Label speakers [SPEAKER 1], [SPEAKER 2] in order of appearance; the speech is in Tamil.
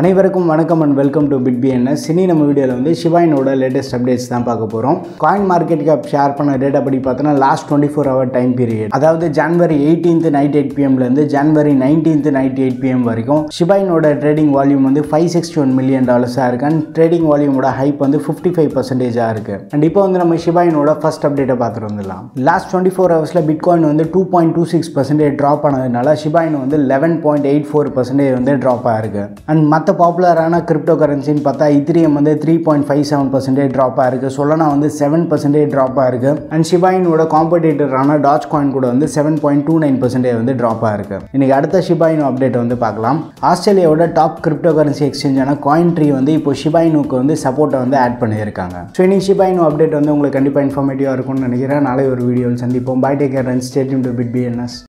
[SPEAKER 1] அனைவருக்கும் வணக்கம் and welcome to bit BNS cine நம்ம வீடியோவில் வந்து சிவாயினோட லேட்டஸ்ட் அப்டேட்ஸ் தான் பார்க்க போகிறோம் காயின் மார்க்கெட் கேப் ஷேர் பண்ண டேட்டா படி பார்த்தோன்னா last twenty four hour time period அதாவது January eighteenth night eight பிஎம்லேருந்து January nineteenth night eight PM வரைக்கும் சிவாயினோட ட்ரேடிங் வால்யூம் வந்து ஃபைவ் சிக்ஸ்டி ஒன் மில்லியன் டாலர்ஸாக இருக்கு. அண்ட் ட்ரேடிங் வால்யூமோட ஹைப் வந்து ஃபிஃப்டி ஃபைவ் பர்சன்டேஜாக இருக்கு. அண்ட் இப்போ வந்து நம்ம சிவாயினோட ஃபர்ஸ்ட் அப்டேட்டை பார்த்துட்டு வந்துடலாம். லாஸ்ட் டுவெண்ட்டி ஃபோர் ஹவர்ஸில் பிட்காயின் வந்து two point two six percentage drop ஆனதுனால சிபாயின் வந்து eleven point eight four percentage வந்து ட்ராப் ஆயிருக்கு அண்ட் மற்ற பாப்புலரான கிரிப்டோ கரன்சின்னு பார்த்தா இத்திரியம் வந்து three point five seven percentage ட்ராப்பாக இருக்குது சொல்லனா வந்து செவன் பர்சன்டேஜ் ட்ராப்பாக இருக்குது அண்ட் ஷிபாயினோட காம்படிட்டரான டாச் காயின் கூட வந்து seven point two nine percentage வந்து ட்ராப்பாக இருக்குது இன்றைக்கி அடுத்த ஷிபாயின் அப்டேட் வந்து பார்க்கலாம். ஆஸ்திரேலியாவோட டாப் கிரிப்டோ கரன்சி எக்ஸ்சேஞ்சான காயின் ட்ரீ வந்து இப்போ ஷிபாயினுக்கு வந்து சப்போர்ட்டை வந்து ஆட் பண்ணியிருக்காங்க. ஸோ இன்னைக்கு ஷிபாயினு அப்டேட் வந்து உங்களுக்கு கண்டிப்பாக இன்ஃபார்மேட்டிவாக இருக்கும்னு நினைக்கிறேன். நாளை ஒரு வீடியோவில் சந்திப்போம். Bye take care and stay tuned to bit BNS